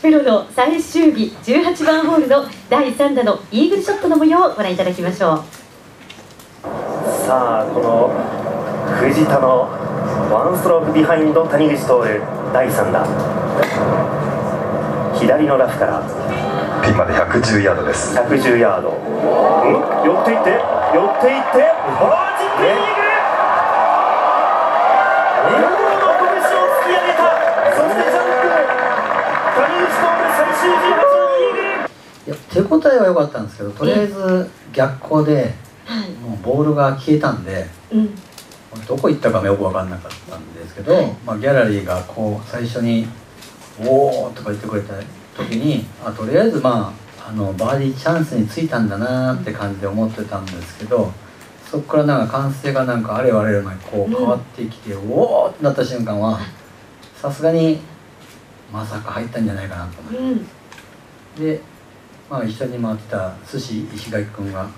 プロの最終日18番ホールの第3打のイーグルショットの模様をご覧いただきましょう。さあこの藤田のワンストロークビハインド谷口徹第3打。左のラフから。ピンまで110ヤードです。110ヤード。ん？寄っていって？寄っていって？ホーチップイーグルいや手応えは良かったんですけどとりあえず逆光ではい、もうボールが消えたんでうん、どこ行ったかもよく分かんなかったんですけど、はいまあ、ギャラリーがこう最初に「おー」とか言ってくれた時にあとりあえずまああのバーディーチャンスについたんだなって感じで思ってたんですけどそこからなんか歓声がなんかあれよあれようにこう変わってきて「おー!」ってなった瞬間はさすがにまさか入ったんじゃないかなと思って。うん、で、まあ、一緒に回ってた寿司石垣君がはい、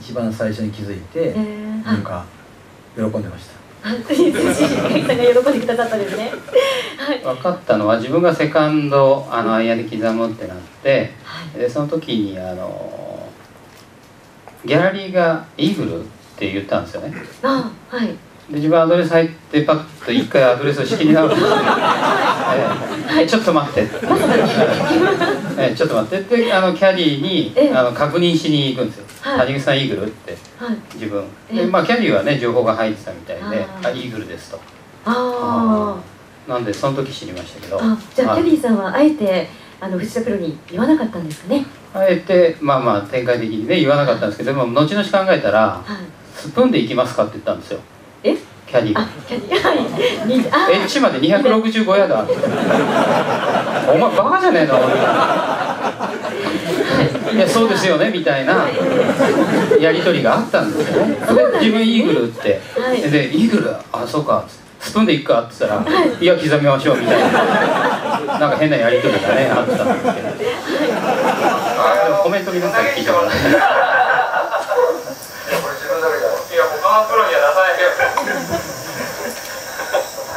一番最初に気づいて、えー、なんか喜んでました。はい、辻井さんが喜んでくださったんですね。はい、分かったのは自分がセカンドあのアイアンで刻むってなってはい、でその時にあのギャラリーが「イーグル?」って言ったんですよね。あ、はい、で自分アドレス入ってパッと一回アドレスを仕切り直して、ええちょっと待って」ええちょっと待って」ってあのキャディーにええ。あの確認しに行くんですよ「はい。谷口さんイーグル?」ってはい、自分。ええ。で、まあ、キャディーはね情報が入ってたみたいで「あイーグルです」と。あなんでその時知りましたけど。あ、あ、じゃあはい。キャディーさんはあえてあの藤田プロに言わなかったんですかね？あえてまあまあ展開的にね言わなかったんですけどでも後々考えたらはい。「スプーンで行きますか?」って言ったんですよ。え、キャディーキャディー、はい、エッジまで265ヤードある。お前バカじゃねえの？い。やそうですよねみたいなやり取りがあったんですよね。で自分イーグルって、はい。でイーグルあそうか。スプーンで行くかって言ったら、い、や刻みましょうみたいな。なんか変なやり取りがねあったんですけど、あでもコメント皆さん聞いてくださいこれ自分だけだろいや他のプロには出さないでよ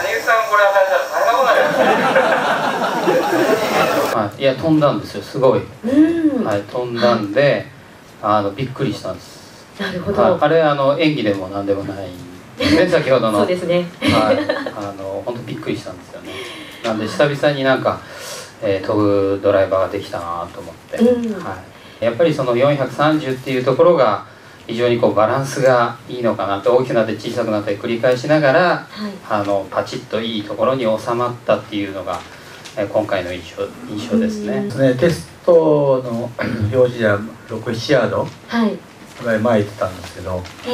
谷口さんこれ与えたら大変なことになるよはい、いや飛んだんですよ。すごい、うん、はい、飛んだんであのびっくりしたんです。なるほど。はい、あれあの演技でも何でもない。ね先ほどの。そうですね。はい、あの本当びっくりしたんですよね。なんで久々になんか、えー飛ぶドライバーができたなと思って、うん。はい、やっぱりその430っていうところが非常にこうバランスがいいのかなと大きくなって小さくなって繰り返しながらはい。あのパチッといいところに収まったっていうのが、えー今回の印象印象ですね。ね、テストの 表示や67ヤードはい。ぐらい前行ってたんですけどえ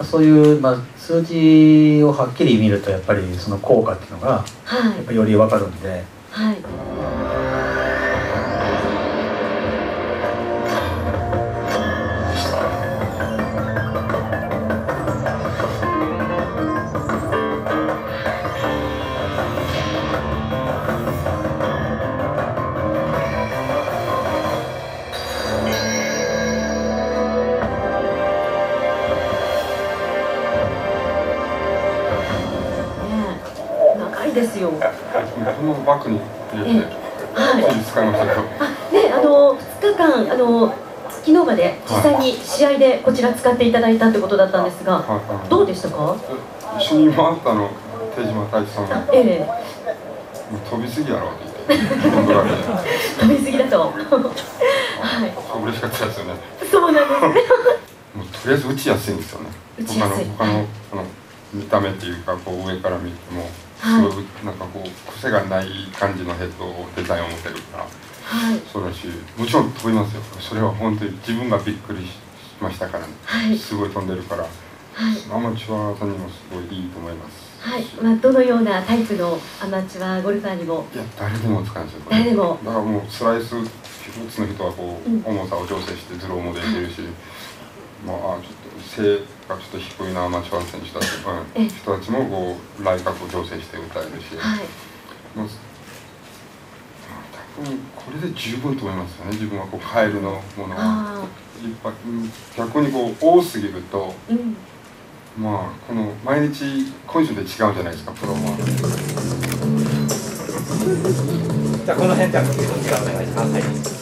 えそういう、まあ、数字をはっきり見るとやっぱりその効果っていうのがはやっぱより分かるんでい。はい。ですよ。このバッグに入れて、はい。使いましたけど、あ、ね、あの2日間あの昨日まで実際に試合でこちら使っていただいたってことだったんですが、はいはいどうでしたか？一緒に回ったの手島太一さんが、もうええ、飛びすぎやろって言って、飛 びすぎだと。はい。嬉しかったですよね。そうなんですね。もうとりあえず打ちやすいんですよね。打ちやすい他の他のあの見た目っていうかこう上から見ても、はいすごいなんかこう癖がない感じのヘッドデザインを持ってるから。はい。そうだし、もちろん飛びますよ。それは本当に自分がびっくりしましたからね。はいすごい飛んでるから、はい。アマチュアさんにもすごいいいと思います。はい。まあどのようなタイプのアマチュアゴルファーにも。いや誰でも使うんですよ。誰でもだからもうスライス一つの人はこう、うん重さを調整してズローもできるし、まああちょっと背がちょっと低いなアマチュア選手たち、えうん、人たちもこう来角を調整して歌えるし、はい。もう多分これで十分と思いますよね。自分はこうカエルのものは。あいっぱいうん逆にこう多すぎるとあ。うん。まあこの毎日今週で違うじゃないですかプロは。じゃあこの辺じゃあこちらお願いします。はい